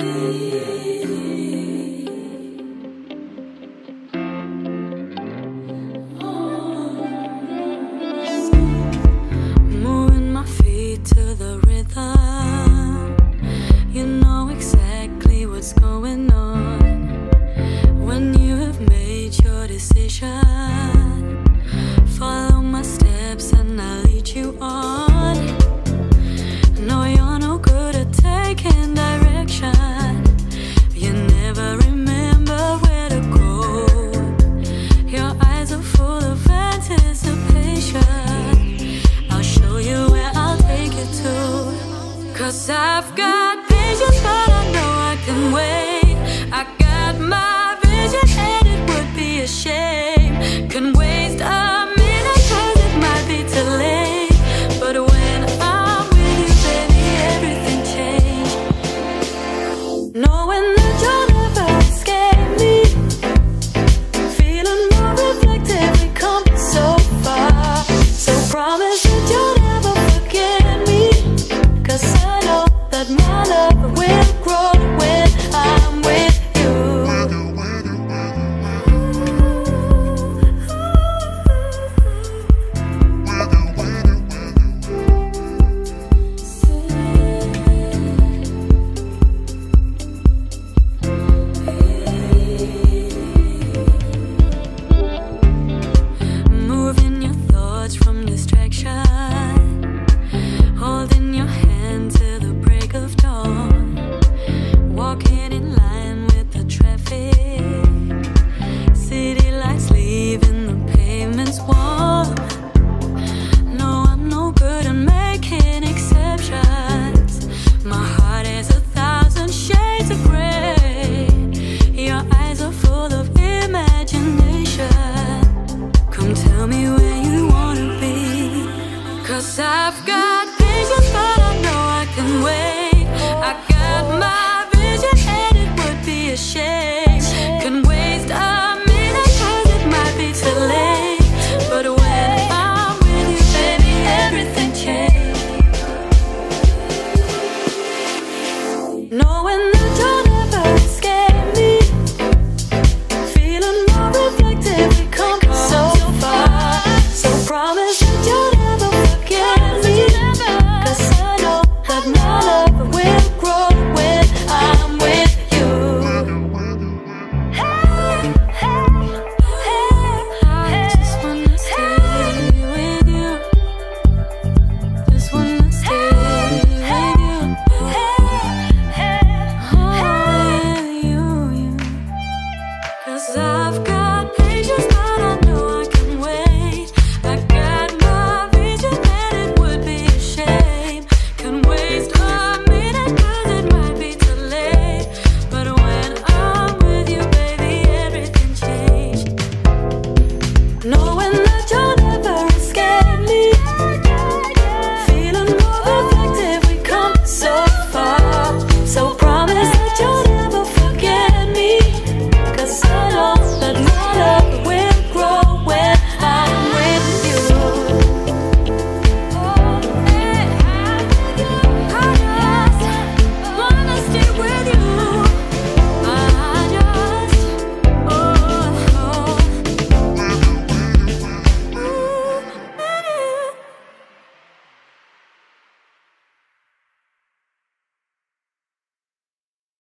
You. Moving my